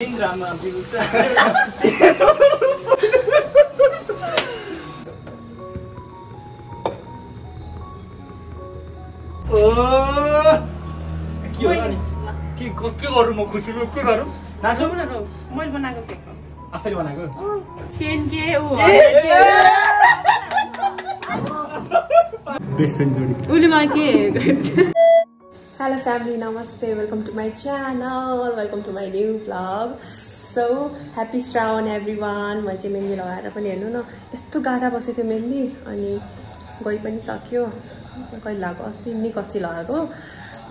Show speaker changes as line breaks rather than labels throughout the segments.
के नि गरौँ म खुसीमा के गरौँ नाचौँ
मैले बनाएको
आफैले बनाएको बेस्ट फ्रेन्ड जोडी।
उसले मलाई के हेलो फ्यामिली नमस्ते welcome to my channel welcome to my new vlog so happy Shrawan everyone मैले चाहिँ मेहन्दी लगाएर पनि हेर्नु न। यस्तो गाह्रो बसेको थियो मेहन्दी अनि गइ पनि सक्यो। कहिले लगाएको अस्ति नि कस्ति लगाएको।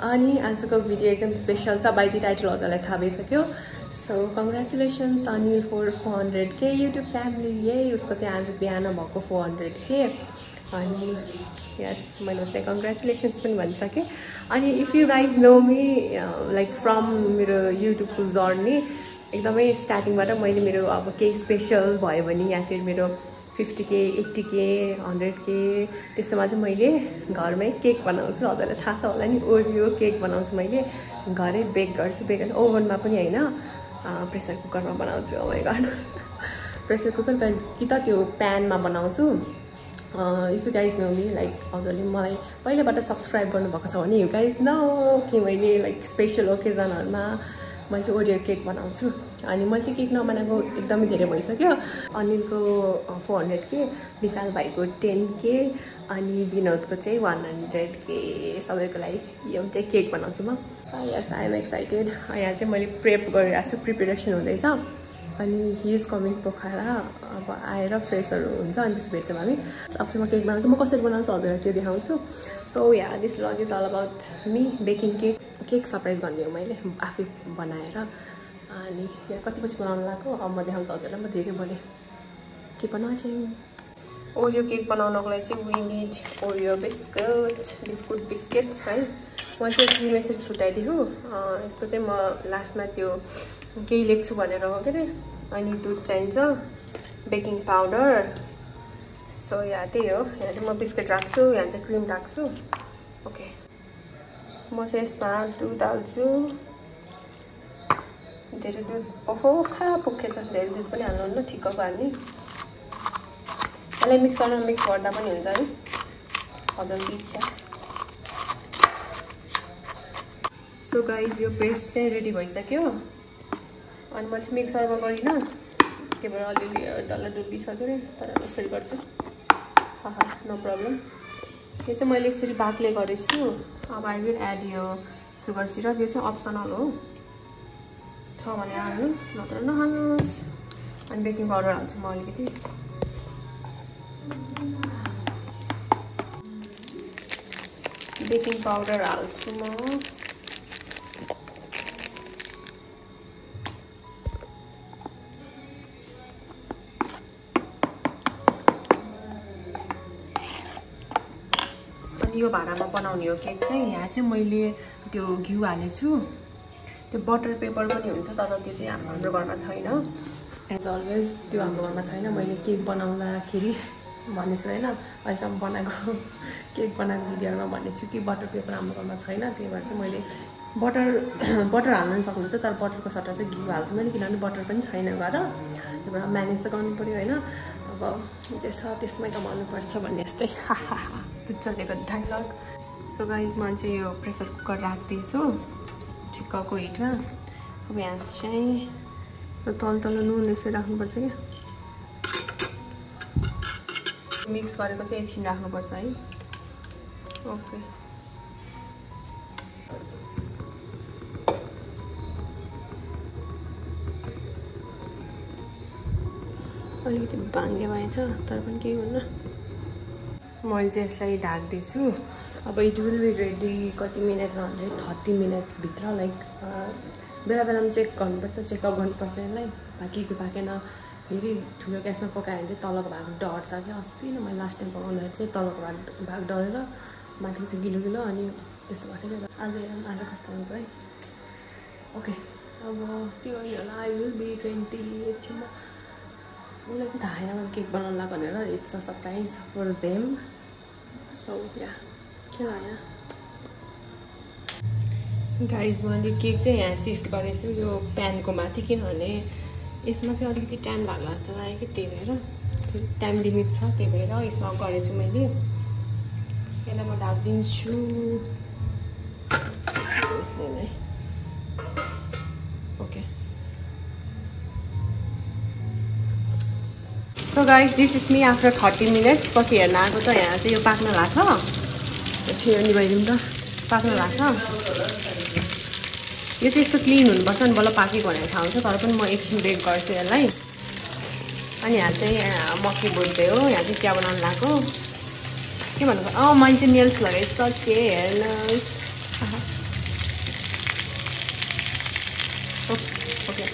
अनि आजको भिडियो एकदम स्पेसल छ। बाइदी टाइटल हजुरलाई थाहा भइसक्यो। So congratulations Anil four four hundred K YouTube family यही उसको चाहिँ आज बिहान भएको फोर हन्ड्रेड के अनि यस मैले उसलाई कङ्ग्रेचुलेसन्स पनि भनिसकेँ अनि if you guys know me like from मेरो युट्युबको जर्नी एकदमै स्टार्टिङबाट मैले मेरो अब केही स्पेसल भयो भने या फिर मेरो फिफ्टी के एट्टी के हन्ड्रेड के त्यस्तोमा चाहिँ मैले घरमै केक बनाउँछु हजुरलाई थाहा छ होला नि ओरियो केक बनाउँछु मैले घरै बेक गर्छु बेक ओभनमा पनि होइन प्रेसर कुकरमा बनाउँछु घर प्रेसर कुकर कि त त्यो प्यानमा बनाउँछु if you guys know me like हजुरले मलाई पहिलाबाट सब्सक्राइब गर्नुभएको छ भने यु गाइज नो कि मैले लाइक स्पेसल ओकेजनहरूमा मैले चाहिँ ओरियो केक बनाउँछु। अनि मैले चाहिँ केक नबनाएको एकदमै धेरै भइसक्यो। अनिलको फोर हन्ड्रेड के विशाल भाइको टेन के अनि विनोदको चाहिँ वान हन्ड्रेड के सबैको लागि चाहिँ केक बनाउँछु म। यस आइएम एक्साइटेड यहाँ चाहिँ मैले प्रेप गरिरहेको छु प्रिपेरेसन हुँदैछ। अनि हि इज कमिङ पोखरा अब आएर फ्रेसहरू हुन्छ अनि त्यसपछि भेट्छौँ हामी। अब चाहिँ म केक बनाउँछु। म कसरी बनाउँछु हजुरलाई त्यो देखाउँछु। So yeah this vlog is all about me baking cake cake surprise गर्ने हो मैले आफै बनाएर। अनि यहाँ कति पछि बनाउनु लगाएको अब म देखाउँछु हजुरलाई म धेरै बोलेँ। के बनाउँछु। ओरियो केक बनाउनको लागि चाहिँ we need Oreo biscuit biscuit biscuits है। मैले चाहिँ यसरी छुट्याइदिएको यसको चाहिँ म लास्टमा त्यो केही लेख्छु भनेर हो के अरे अनि दुध चाहिन्छ बेकिङ पाउडर सो यहाँ त्यही हो। यहाँ चाहिँ म बिस्किट राख्छु यहाँ चाहिँ क्रिम राख्छु। ओके। म चाहिँ यसमा दुध हाल्छु। धेरै दुध ओहो खा पुग्खेछ। धेरै दुध पनि हाल्नु ठिक्कको हाल्ने यसलाई मिक्सरमा मिक्स गर्दा पनि हुन्छ है हजुर इच्छा सो गाइज यो पेस्ट चाहिँ रेडी भइसक्यो। अनि मैले चाहिँ मिक्सरमा गरिनँ त्यही भएर अलिअलि डल्ला डुल्लिसक्यो अरे तर यसरी गर्छु। हा हा नो प्रब्लम यो चाहिँ मैले यसरी बाक्ले गरेछु। अब आई विल एड यो सुगर सिरप यो चाहिँ अप्सनल हो। छ भने हाल्नुहोस् नत्र नहाल्नुहोस्। अनि बेकिङ पाउडर हाल्छु म अलिकति। बेकिङ पाउडर हाल्छु म। यो भाँडामा बनाउने हो केक चाहिँ। यहाँ चाहिँ मैले त्यो घिउ हालेछु। त्यो बटर पेपर पनि हुन्छ तर त्यो चाहिँ हाम्रो घरमा छैन। एज अलवेज त्यो हाम्रो घरमा छैन। मैले केक बनाउँदाखेरि भनेछु होइन? अहिलेसम्म बनाएको केक बनाएको भिडियोहरूमा भनेको छु कि बटर पेपर हाम्रो घरमा छैन। त्यही भएर चाहिँ मैले बटर बटर हाल्न पनि सक्नुहुन्छ तर बटरको सट्टा चाहिँ घिउ हाल्छु। मैले किनभने बटर पनि छैन घर त्यही भएर म्यानेज त पऱ्यो होइन? अब जे छ त्यसमै कमाउनुपर्छ भन्ने जस्तै त्यो चलेको डाइलग सो गाइज मैले चाहिँ यो प्रेसर कुकर राखिदिएछु ठिक्कको हिटमा अब यहाँ चाहिँ तल तल नुन यसो राख्नुपर्छ क्या मिक्स गरेको चाहिँ एकछिन राख्नुपर्छ है ओके अलिकति बाङ्गे भएछ तर पनि केही हुन्न मैले चाहिँ यसलाई ढाक्दैछु। अब इट विल बी रेडी कति मिनट नभन्दै थर्टी मिनट्सभित्र लाइक बेला बेलामा चेक गर्नुपर्छ चेकअप गर्नुपर्छ यसलाई। पाके कि पाकेन फेरि ठुलो ग्यासमा पकायो भने चाहिँ तलको भाग डढ्छ क्या अस्ति नै मैले लास्ट टाइम पकाउँदाखेरि चाहिँ तलको भाग भाग डढेर माथि चाहिँ गिलो गिलो अनि त्यस्तो भएको थियो आज हेरौँ आज कस्तो हुन्छ है। ओके अब के गर्ने होला। आई विल बी ट्वेन्टी एकछिनमा उसलाई चाहिँ थाहा मैले केक बनाउनुला भनेर it's a surprise for them so yeah के लाग्यो गाइज मैले केक चाहिँ यहाँ सिफ्ट गरेछु यो प्यानको माथि किनभने यसमा चाहिँ अलिकति टाइम लाग्ला जस्तो लाग्यो कि त्यही भएर टाइम लिमिट छ त्यही भएर यसमा गरेछु मैले यसलाई म ढाकिदिन्छु यसले नै so guys this is me after thirty minutes पछि हेर्न आएको त यहाँ चाहिँ यो पाक्न लाग्छ एकछिन यो निभाइदिउँ त। पाक्न लाग्छ यो चाहिँ यस्तो क्लिन हुनुपर्छ नि बल्ल पाकेको भनेर थाहा हुन्छ तर पनि म एकछिन बेक गर्छु यसलाई। अनि यहाँ चाहिँ मक्की भुट्दै हो। यहाँ चाहिँ चिया बनाउनु लगाएको के भन्नु अँ मैले चाहिँ नेल्स लगाइसकेँ हेर्नुहोस्। Okay.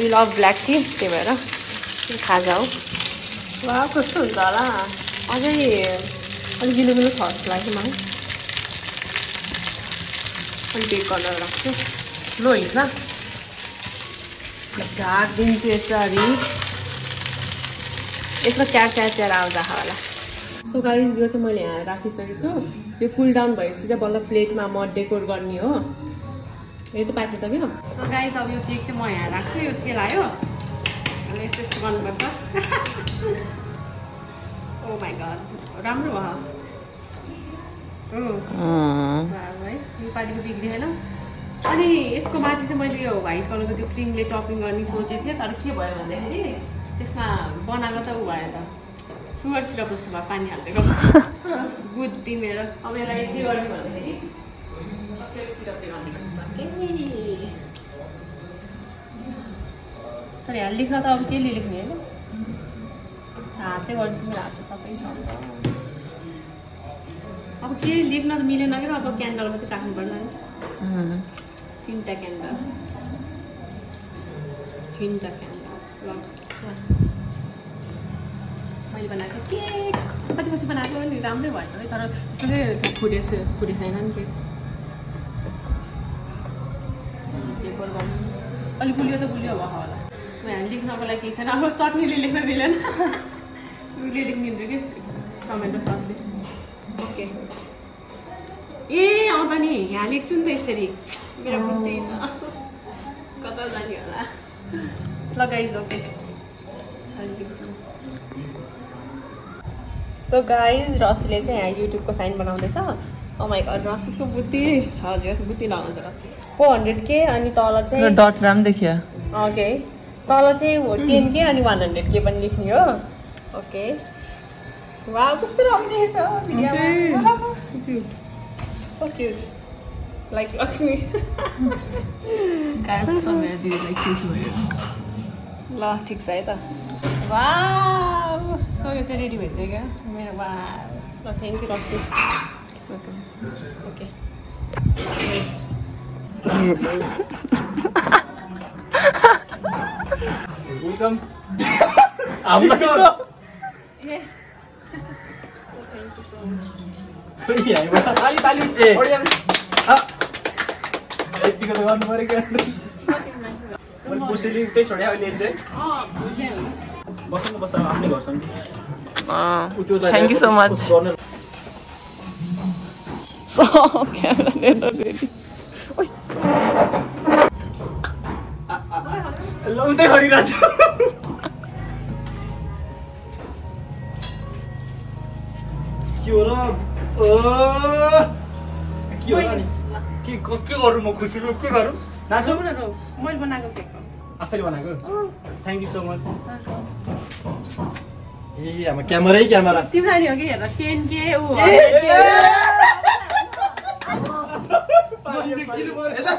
We love black tea त्यही भएर। खाजा हो। वा कस्तो हुन्छ होला अझै अलिक गिलो गिलो छ जस्तो लाग्यो मलाई अलिक गरेर राख्छु लो हिँड्छ ढाकिदिन्छु यसरी यसमा च्यार च्यार च्यार आउँछ होला सो गाइज यो चाहिँ मैले यहाँ राखिसकेको छु यो कुल डाउन भएपछि चाहिँ बल्ल प्लेटमा म डेकोर गर्ने हो यो चाहिँ पाकिसक्यो सो गाइज अब यो केक चाहिँ म यहाँ राख्छु यो सेलायो यस्तो यस्तो गर्नुपर्छ ओ माई गड राम्रो भयो। है। योपालिको बिग्रिएन अनि यसको माथि चाहिँ मैले यो व्हाइट कलरको त्यो क्रिमले टपिङ गर्ने सोचेको थिएँ तर के भयो भन्दाखेरि त्यसमा बनाएको चाहिँ ऊ भयो त। सुगर सिरप जस्तो भयो पानी हालिदिएको बुद्धि मेरो अब यसलाई के गर्ने भन्दाखेरि? सिरपले गर्नुपर्छ। तर यहाँ लेख्न त अब केले लेख्ने होइन हातले गर्छु मेरो हात त सबै छ अब के लेख्न त मिलेन क्या अब क्यान्डल मात्रै राख्नु पर्ला नि तिनवटा क्यान्डल तिनवटा क्यान्डल मैले बनाएको केक. कति पछि बनाएको नि राम्रै भएछ है तर त्यसमा चाहिँ फुटेको छैन नि केक अलिक गुलियो त गुलियो भयो होला यहाँ लेख्नको लागि केही छैन अब चटनीले लेख्न मिलेन उहिले लेखिदिन्छु कि टमेटो ससले ओके ए आउँदा नि यहाँ लेख्छु नि त यसरी मेरो बुद्धि त कता जाने होला लगाइज ओके सो गाइज रसीले चाहिँ यहाँ युट्युबको साइन बनाउँदैछ अमाइ घर रसीको बुद्धि छ जस बुद्धि लगाउँछ रसी फोर हन्ड्रेड के अनि तल चाहिँ
डट राम देखियो
ओके तल चाहिँ टेन के अनि वान हन्ड्रेड के पनि लेख्ने हो ओके वा कस्तो राम्रो लाइक लक्ष्मी ल ठिक छ है त वा सो यो चाहिँ रेडी भइसक्यो क्या मेरो वा ल thank you Lakshmi okay
welcome हामीलाई
थ्याङ्क यू सो मच
पनि हामीमा
ताली ताली
ए। यतिको त गर्नु पऱ्यो क्या मैले पुसेली त्यही छोड्यो अहिले चाहिँ। बस्नु बस्छ आफ्नै घर छन् ऊ त्यो त लाउँदै गरिरहेछ के हो र? के हो र नि
के के गरौँ म खुसीले के गरौँ
नाचौ
न मैले बनाएको।
आफैले बनाएको? Thank you so much. ए हाम्रो क्यामेरै क्यामेरा।
तिमीलाई नि हो कि हेर टेन के ऊ।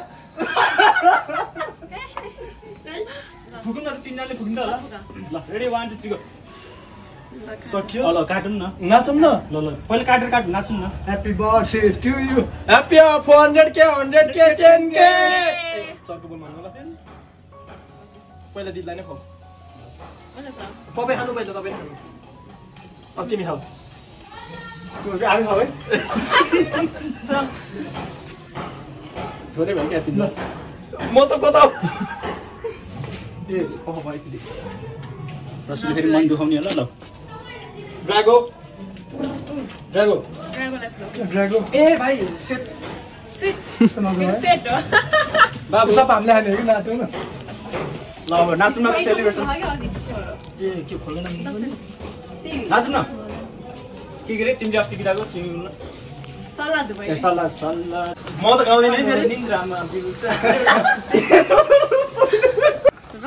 फुकौँ न त तिनजनाले फुक्नु त होला ल ready one two three go
सक्यो?
ल काटौँ न।
नाचौँ न?
ल ल पहिला काटेर काटौँ नाचौँ न।
Happy birthday to you happy four hundred के हन्ड्रेड के टेन के चर्को बोल मान्नु ल पहिला दिदीलाई नै खाऊ तपाईँ खानु पहिला तपाईँ खानु। अब तिमी खाऊ।
हामी खाऊ है। थोरै भयो क्या तिमीलाई।
म त कता
रसुले फेरि मन दुखाउने होला ल
ड्रागो ड्रागो। ड्रागो
ए भाइ सेट।
सेट
बाबु
सब हामीले हाने कि नाच्यौँ न
ल अब नाचौँ न सेलिब्रेसन
ए के खोल्दैन
नाचौँ न के के रे तिमीले अस्ति गीताको सिङ्गिङ
सल्लाह
सल्लाह सल्लाह
म त गाउँदिनँ है फेरि
निन्द्रामा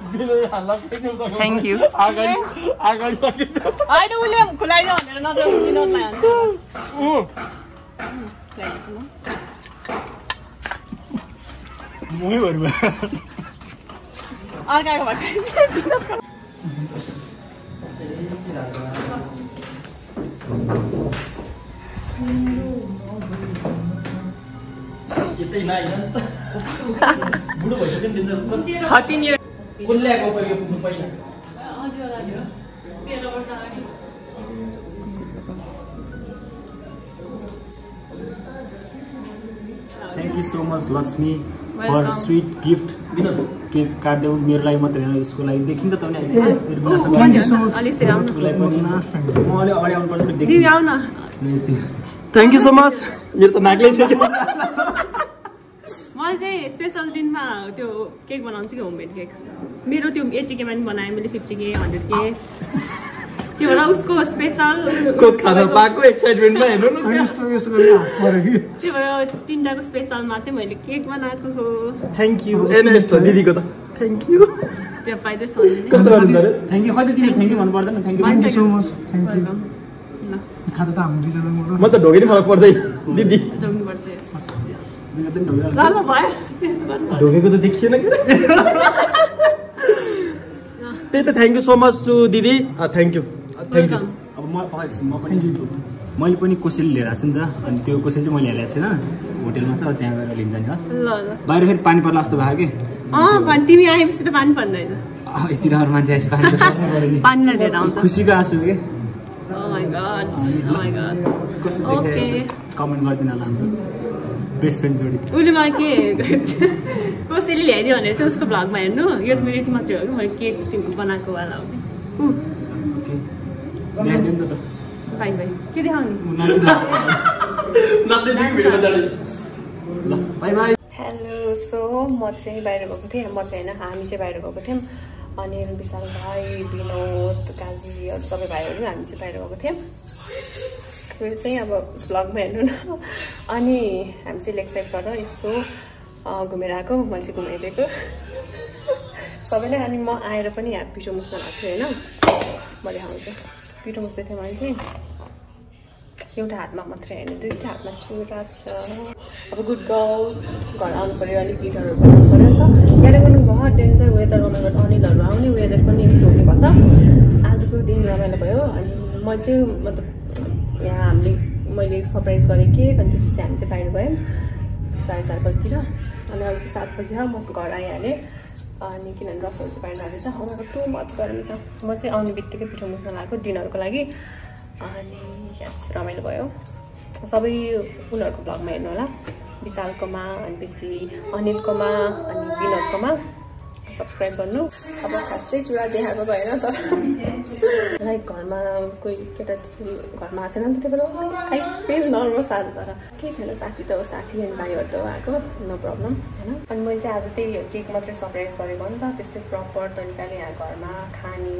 थ्याङ्क यू
अगाडि अगाडि
होइन उसले खुलाइदियो भनेर नत्र विनोदलाई अर्काको
कति
थर्टिन इयर
कसले ल्याएको पहिला। पुग्नु पहिला
तेह्र वर्ष अगाडि
thank you so much Lakshmi for. Sweet gift cake काटिदेऊ मेरो लागि मात्रै होइन उसको लागि। देखि नि त पनि
थ्याङ्क यू सो मच मेरो त नाग्लै छ
मैले चाहिँ स्पेसल दिनमा त्यो केक बनाउँछु कि होममेड केक? मेरो त्यो एट्टी केमा पनि बनाएँ मैले फिफ्टी के हन्ड्रेड के त्यो भएर उसको स्पेसल
को खाना पाएको एक्साइटमेन्टमा हेर्नु न
त्यो भएर तिनवटाको स्पेसलमा चाहिँ मैले केक बनाएको हो।
थ्याङ्क यू एन यस्तो दिदीको त। थ्याङ्क यू
त्यो
कस्तो
थ्याङ्क यू थ्याङ्क यू भन्नु पर्दैन। Thank you.
Welcome. ल।
खाता त
म त ढोगे नि फरक पर्दै दिदी। ढोगेको त देखिएन के त्यही त thank you so much to दिदी थ्याङ्क यू थ्याङ्क यू.
अब म म पनि मैले पनि कोसेली लिएर आएको छु नि त अनि त्यो कोसेली चाहिँ मैले हेरेको छैन होटेलमा छ त्यहाँ गएर लिन्छ नि हस् बाहिर फेरि पानी पर्ला जस्तो भयो कि
तिमी आएपछि त पानी पर्दैन
यति राम्रो मान्छे आएपछि पानी।
पानी आउँछ
खुसीको आँसु कि कमेन्ट गरिदिनु होला हाम्रो बेस्ट फ्रेन्ड जोडी।
उसले मलाई के कसैले ल्याइदियो भनेर चाहिँ उसको भ्लगमा हेर्नु। यो त मेरो यति मात्रै हो कि मैले केक तिमी बनाएको वाला हो कि? देखाउने? हेलो सो म चाहिँ बाहिर गएको थिएँ। म चाहिँ होइन हामी चाहिँ बाहिर गएको थियौँ। अनि विशाल भाइ विनोद काजीहरू सबै भाइहरू हामी चाहिँ बाहिर गएको थियौँ। यो चाहिँ अब भ्लगमा हेर्नु न। अनि हामी चाहिँ लेक साइडबाट यसो घुमेर आएको। मैले चाहिँ घुमाइदिएको। सबैले अनि म आएर पनि यहाँ पिठो मुस्न भएको छु होइन? म देखाउँछु पिठो मुस्दै थिएँ मैले चाहिँ एउटा हातमा मात्रै होइन दुईवटा हातमा चुरा छ। अब गुड गाउँ घर आउनु पऱ्यो अलिक गिटारहरू बनाउनु पऱ्यो नि त। यहाँ गर्नु भयो डेन्जर वेदर गर्नुबाट अनिलहरू आउने। वेदर पनि यस्तो हुने भएको छ आजको दिन रमाइलो भयो। अनि म चाहिँ मतलब यहाँ हामीले मैले सरप्राइज गरेँ के अनि त्यसपछि हामी चाहिँ बाहिर गयौँ साढे चार बजीतिर। अनि चाहिँ सात बजी म घर आइहालेँ। अनि किनभने रसहरू चाहिँ बाहिर हालेछ उनीहरूको टु मच गर्मी छ। म चाहिँ आउने बित्तिकै पिठो मुस्न लागेको डिनरको लागि। अनि यस रमाइलो भयो। सबै उनीहरूको ब्लगमा हेर्नु होला। विशालकोमा अनि बेसी अनिलकोमा अनि विनोदकोमा। सब्सक्राइब गर्नु। अब खासै चुरा देखाएको भएन तर लाइक घरमा कोही केटा त्यसरी घरमा आएको थिएन नि त त्यही भएर आई फिल नर्भस आज तर केही छैन साथी त हो साथी अनि भाइहरू त आएको नो प्रब्लम होइन? अनि मैले चाहिँ आज त्यही केक मात्रै सरप्राइज गरेको नि त त्यस्तै प्रपर तरिकाले यहाँ घरमा खाने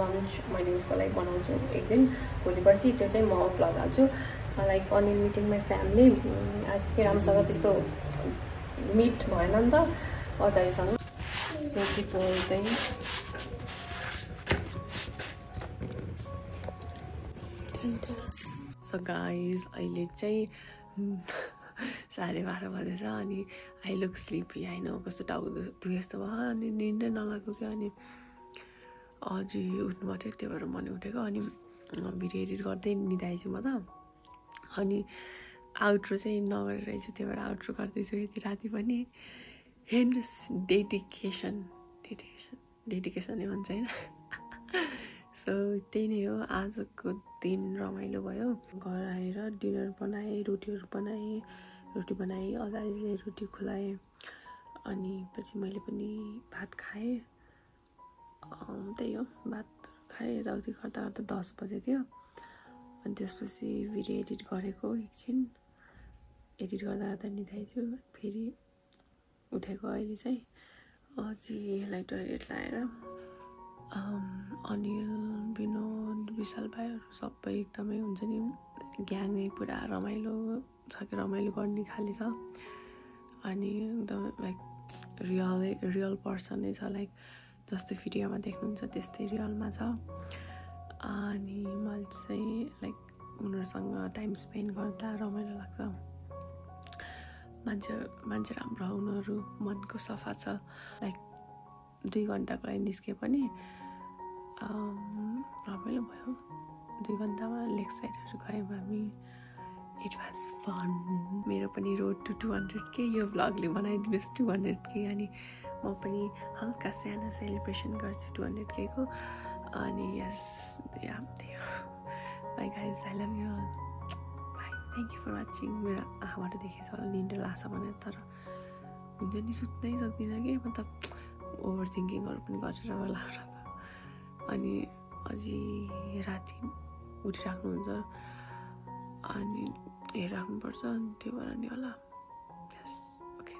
लन्च मैले उसको लागि बनाउँछु एक दिन भोलि पर्सि त्यो चाहिँ म भ्लग हाल्छु। Like Anil meeting my family आज के राम्रोसँग त्यस्तो मिट भएन नि त अजाइसँग रोटी पोल्दै सो गाइज अहिले चाहिँ साढे बाह्र बजेछ अनि आई लुक स्लिपी होइन कस्तो टाउको दुख जस्तो भयो। अनि निन्दै नलाग्यो क्या अनि अझै उठ्नु पर्थ्यो त्यही भएर मैले उठेको अनि भिडियो एडिट गर्दै निधाएछु म त। अनि आउट्रो चाहिँ नगरेर रहेछु त्यही भएर आउट्रो गर्दैछु यति राति पनि। हेर्नुहोस् डेडिकेसन डेडिकेसन डेडिकेसनै भन्छ होइन। सो त्यही नै हो। आजको दिन रमाइलो भयो। घर आएर डिनर बनाएँ रोटीहरू बनाएँ रोटी बनाएँ अदाजीले रोटी खुलाएँ अनि पछि मैले पनि भात खाएँ। त्यही हो। भात खाएँ यताउति गर्दा गर्दा दस बजे थियो। अनि त्यसपछि भिडियो एडिट गरेको एकछिन। एडिट गर्दा गर्दा निधाइछु फेरि उठेको अहिले चाहिँ। अझैलाई टोइलेट लगाएर अम, अनिल विनोद विशाल भाइहरू सबै एकदमै हुन्छ नि। ग्याङै पुरा रमाइलो छ कि रमाइलो गर्ने खाले छ। अनि एकदम लाइक रियल रियल पर्सन छ। लाइक जस्तो भिडियोमा देख्नुहुन्छ त्यस्तै रियलमा छ। अनि मलाई चाहिँ लाइक उनीहरूसँग टाइम स्पेन्ड गर्दा रमाइलो लाग्छ। मान्छे मान्छे राम्रो उनीहरू मनको सफा छ। लाइक दुई घन्टाको लागि निस्के पनि रमाइलो भयो दुई घन्टामा लेक साइडहरू गयौँ हामी इट वाज फन मेरो पनि रोड टु टु हन्ड्रेड के यो भ्लगले बनाइदिनुहोस् टु हन्ड्रेड के अनि म पनि हल्का सानो सेलिब्रेसन गर्छु टु हन्ड्रेड केको अनि यस या त्यही हो bye guys I love you bye thank you for watching मेरो आँखाबाट देखेछ होला निन्डर लाग्छ भनेर तर हुन्छ नि सुत्नै सक्दिनँ कि। मतलब ओभर थिङ्किङहरू पनि गरेर होला। अनि अझै राति उठिराख्नुहुन्छ। अनि हेरिराख्नुपर्छ। अनि त्यो भएर नि होला। यस ओके